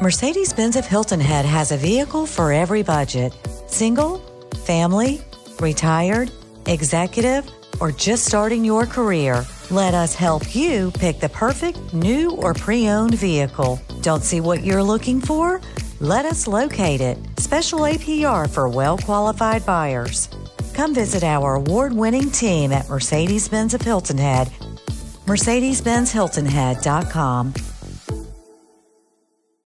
Mercedes Benz of Hilton Head has a vehicle for every budget single, family, retired, executive, or just starting your career. Let us help you pick the perfect new or pre owned vehicle. Don't see what you're looking for? Let us locate it. Special APR for well qualified buyers. Come visit our award winning team at Mercedes Benz of Hilton Head, Mercedes-Benz Hilton